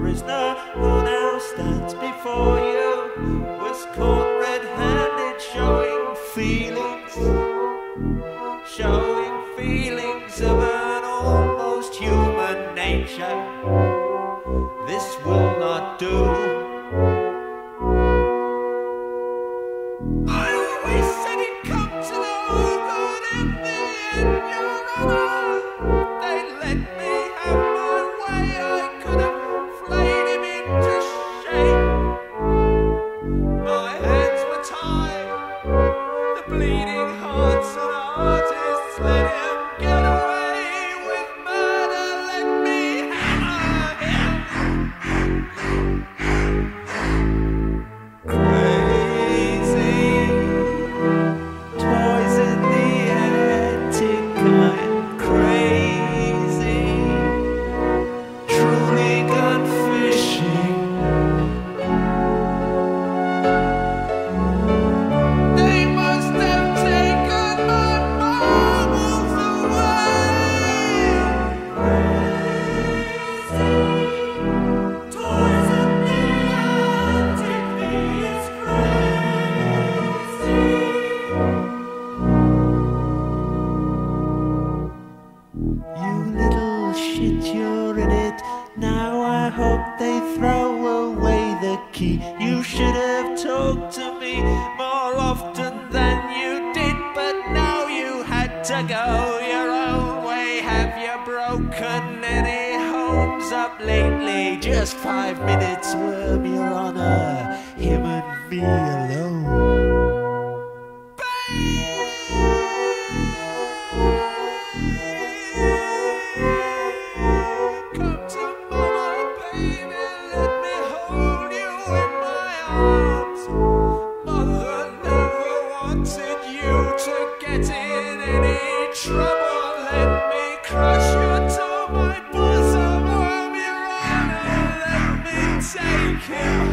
prisoner who now stands before you was caught red-handed, showing feelings, showing feelings of an almost human nature. This will not do. I in it. Now I hope they throw away the key. You should have talked to me more often than you did, but now you had to go your own way. Have you broken any homes up lately? Just five minutes, worm, your honor. Him and me alone. care.